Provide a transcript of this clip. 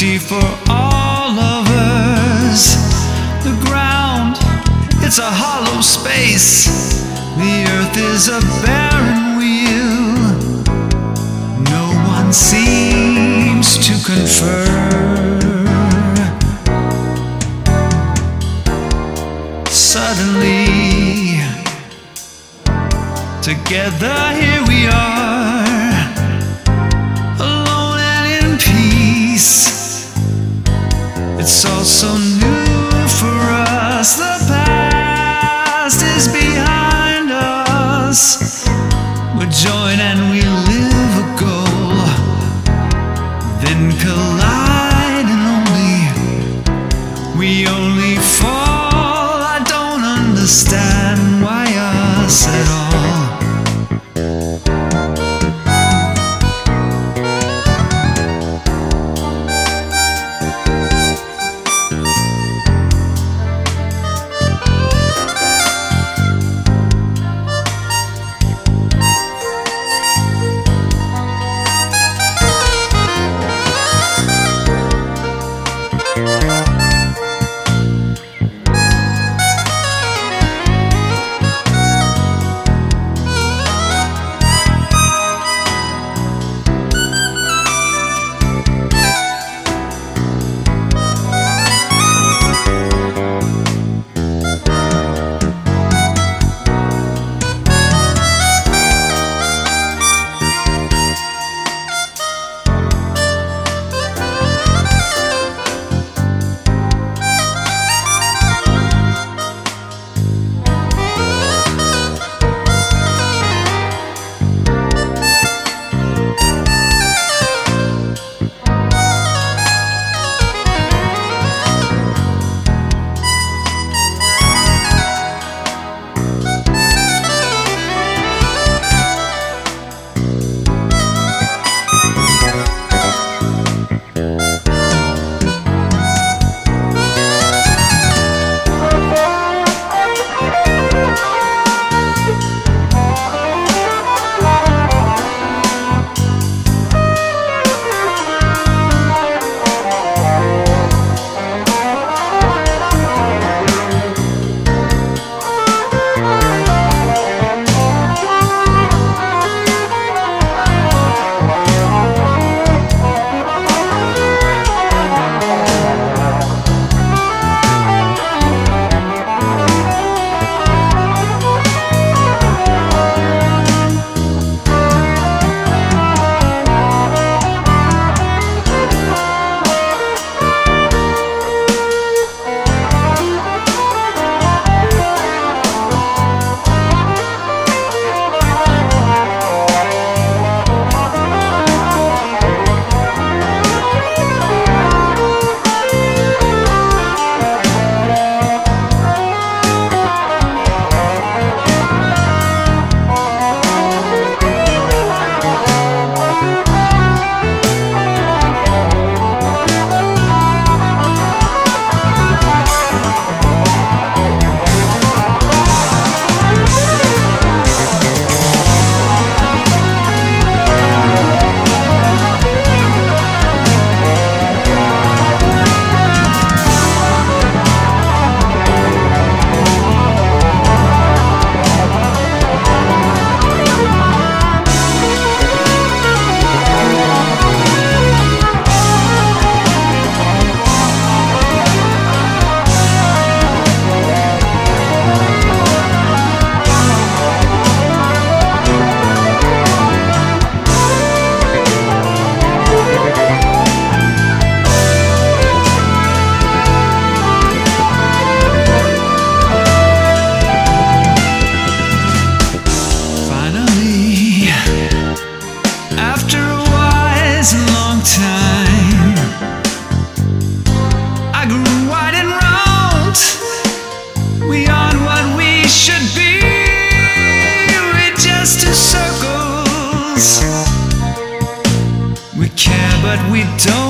empty for all of us. The ground, it's a hollow space. The earth is a barren wheel. No one sees. don't